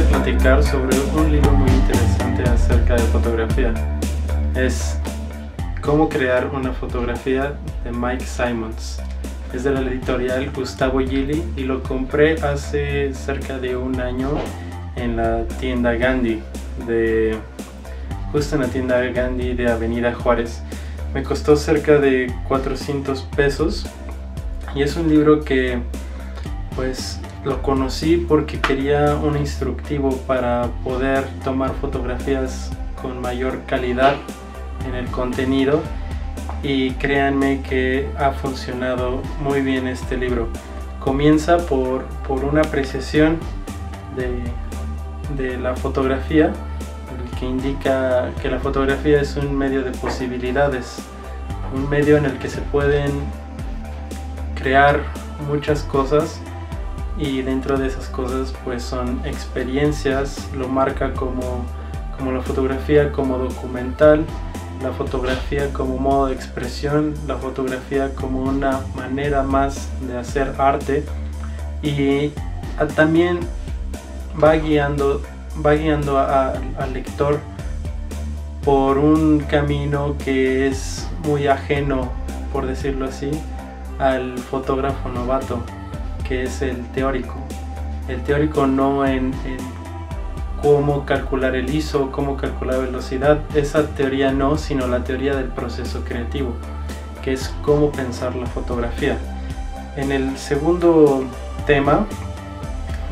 platicar sobre un libro muy interesante acerca de fotografía. Es Cómo crear una fotografía de Mike Simons. Es de la editorial Gustavo Gili y lo compré hace cerca de un año en la tienda Gandhi de justo en la tienda Gandhi de Avenida Juárez. Me costó cerca de 400 pesos y es un libro que pues lo conocí porque quería un instructivo para poder tomar fotografías con mayor calidad en el contenido y créanme que ha funcionado muy bien este libro. Comienza por, por una apreciación de, de la fotografía, que indica que la fotografía es un medio de posibilidades, un medio en el que se pueden crear muchas cosas y dentro de esas cosas pues son experiencias, lo marca como, como la fotografía como documental, la fotografía como modo de expresión, la fotografía como una manera más de hacer arte. Y también va guiando, va guiando al lector por un camino que es muy ajeno, por decirlo así, al fotógrafo novato que es el teórico. El teórico no en, cómo calcular el ISO, cómo calcular velocidad, esa teoría no, sino la teoría del proceso creativo, que es cómo pensar la fotografía. En el segundo tema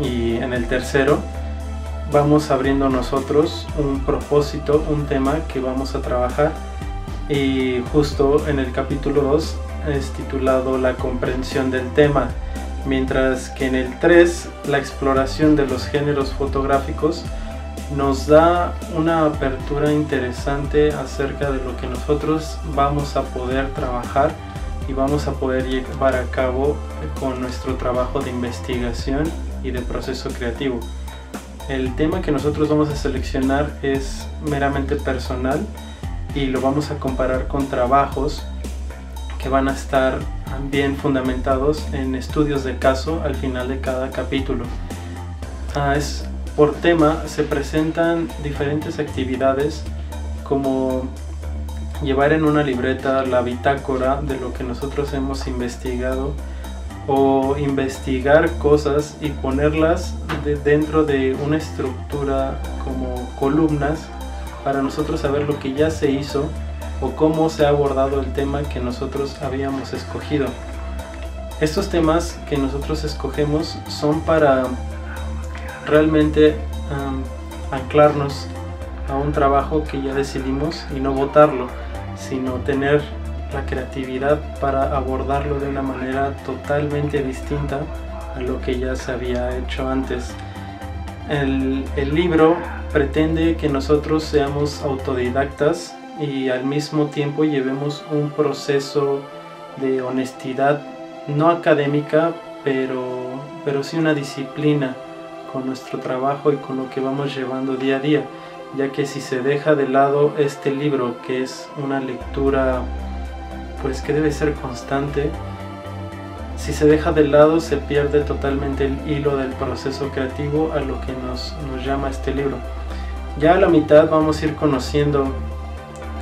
y en el tercero vamos abriendo nosotros un propósito, un tema que vamos a trabajar y justo en el capítulo 2 es titulado La comprensión del tema mientras que en el 3 la exploración de los géneros fotográficos nos da una apertura interesante acerca de lo que nosotros vamos a poder trabajar y vamos a poder llevar a cabo con nuestro trabajo de investigación y de proceso creativo. El tema que nosotros vamos a seleccionar es meramente personal y lo vamos a comparar con trabajos que van a estar bien fundamentados en estudios de caso al final de cada capítulo. Ah, es, por tema se presentan diferentes actividades como llevar en una libreta la bitácora de lo que nosotros hemos investigado o investigar cosas y ponerlas dentro de una estructura como columnas para nosotros saber lo que ya se hizo o cómo se ha abordado el tema que nosotros habíamos escogido. Estos temas que nosotros escogemos son para realmente anclarnos a un trabajo que ya decidimos y no votarlo, sino tener la creatividad para abordarlo de una manera totalmente distinta a lo que ya se había hecho antes. El, el libro pretende que nosotros seamos autodidactas y al mismo tiempo llevemos un proceso de honestidad no académica, pero, pero sí una disciplina con nuestro trabajo y con lo que vamos llevando día a día, ya que si se deja de lado este libro, que es una lectura pues que debe ser constante, si se deja de lado se pierde totalmente el hilo del proceso creativo a lo que nos, nos llama este libro. Ya a la mitad vamos a ir conociendo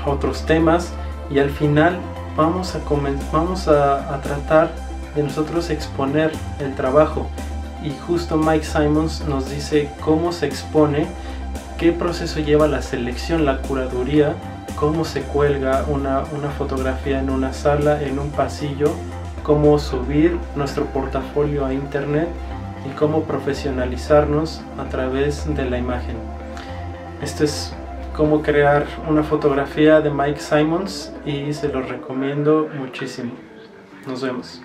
otros temas y al final vamos a, vamos a, tratar de nosotros exponer el trabajo y justo Mike Simons nos dice cómo se expone, qué proceso lleva la selección, la curaduría, cómo se cuelga una, una, fotografía en una sala, en un pasillo, cómo subir nuestro portafolio a internet y cómo profesionalizarnos a través de la imagen. Esto es cómo crear una fotografía de Mike Simons y se los recomiendo muchísimo. Nos vemos.